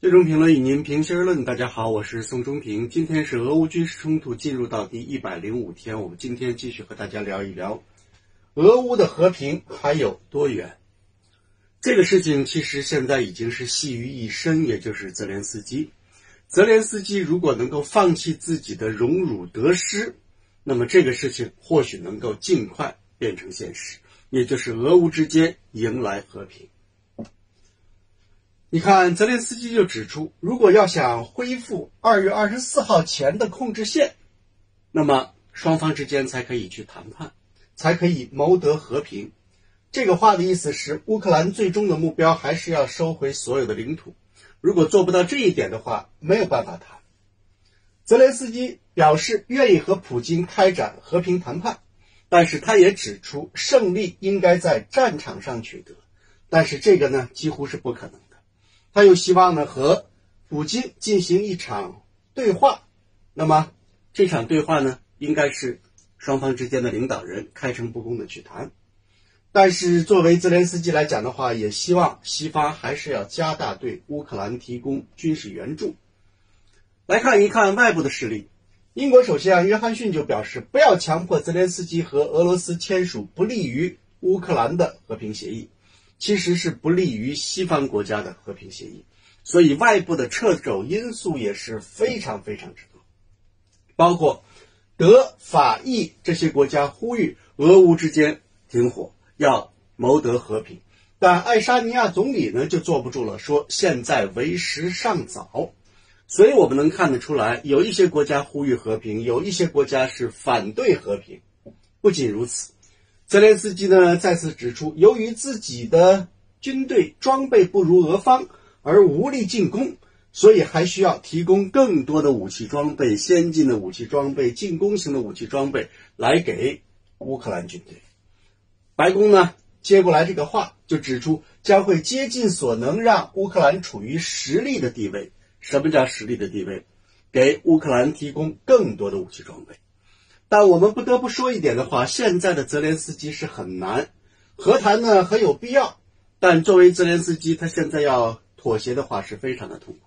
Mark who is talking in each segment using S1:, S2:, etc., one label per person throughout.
S1: 最终评论与您平心而论。大家好，我是宋中平。今天是俄乌军事冲突进入到第一百零五天，我们今天继续和大家聊一聊俄乌的和平还有多远。这个事情其实现在已经是系于一身，也就是泽连斯基。泽连斯基如果能够放弃自己的荣辱得失，那么这个事情或许能够尽快变成现实，也就是俄乌之间迎来和平。你看，泽连斯基就指出，如果要想恢复二月二十四号前的控制线，那么双方之间才可以去谈判，才可以谋得和平。这个话的意思是，乌克兰最终的目标还是要收回所有的领土。如果做不到这一点的话，没有办法谈。泽连斯基表示愿意和普京开展和平谈判，但是他也指出，胜利应该在战场上取得，但是这个呢，几乎是不可能。他又希望呢和普京进行一场对话，那么这场对话呢应该是双方之间的领导人开诚布公的去谈。但是作为泽连斯基来讲的话，也希望西方还是要加大对乌克兰提供军事援助。来看一看外部的势力，英国首相约翰逊就表示，不要强迫泽连斯基和俄罗斯签署不利于乌克兰的和平协议。其实是不利于西方国家的和平协议，所以外部的掣肘因素也是非常非常之多，包括德、法、意这些国家呼吁俄乌之间停火，要谋得和平，但爱沙尼亚总理呢就坐不住了，说现在为时尚早。所以我们能看得出来，有一些国家呼吁和平，有一些国家是反对和平。不仅如此。泽连斯基呢再次指出，由于自己的军队装备不如俄方而无力进攻，所以还需要提供更多的武器装备、先进的武器装备、进攻型的武器装备来给乌克兰军队。白宫呢接过来这个话，就指出将会竭尽所能让乌克兰处于实力的地位。什么叫实力的地位？给乌克兰提供更多的武器装备。但我们不得不说一点的话，现在的泽连斯基是很难和谈呢，很有必要。但作为泽连斯基，他现在要妥协的话是非常的痛苦。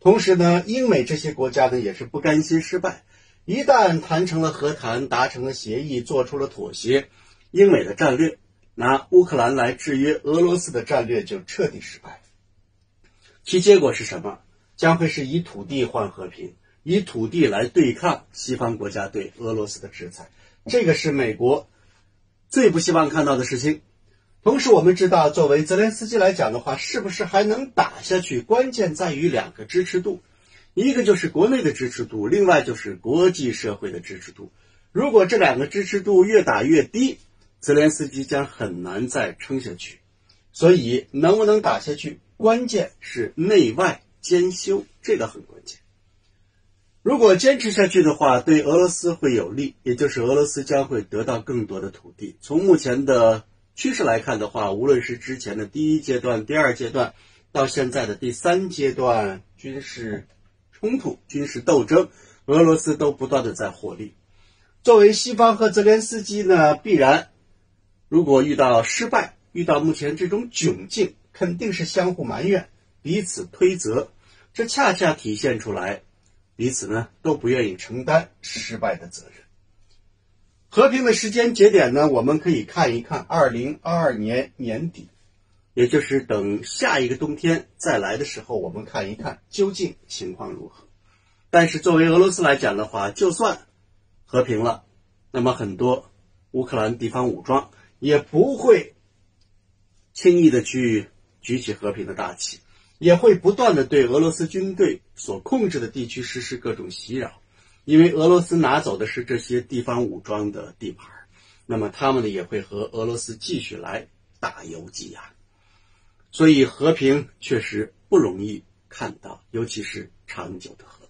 S1: 同时呢，英美这些国家呢也是不甘心失败。一旦谈成了和谈，达成了协议，做出了妥协，英美的战略拿乌克兰来制约俄罗斯的战略就彻底失败。其结果是什么？将会是以土地换和平。以土地来对抗西方国家对俄罗斯的制裁，这个是美国最不希望看到的事情。同时，我们知道，作为泽连斯基来讲的话，是不是还能打下去？关键在于两个支持度，一个就是国内的支持度，另外就是国际社会的支持度。如果这两个支持度越打越低，泽连斯基将很难再撑下去。所以，能不能打下去，关键是内外兼修，这个很关键。如果坚持下去的话，对俄罗斯会有利，也就是俄罗斯将会得到更多的土地。从目前的趋势来看的话，无论是之前的第一阶段、第二阶段，到现在的第三阶段军事冲突、军事斗争，俄罗斯都不断的在获利。作为西方和泽连斯基呢，必然如果遇到失败，遇到目前这种窘境，肯定是相互埋怨、彼此推责，这恰恰体现出来。彼此呢都不愿意承担失败的责任。和平的时间节点呢，我们可以看一看二零二二年年底，也就是等下一个冬天再来的时候，我们看一看究竟情况如何。但是作为俄罗斯来讲的话，就算和平了，那么很多乌克兰地方武装也不会轻易的去举起和平的大旗。也会不断的对俄罗斯军队所控制的地区实施各种袭扰，因为俄罗斯拿走的是这些地方武装的地盘，那么他们呢也会和俄罗斯继续来打游击呀。所以和平确实不容易看到，尤其是长久的和。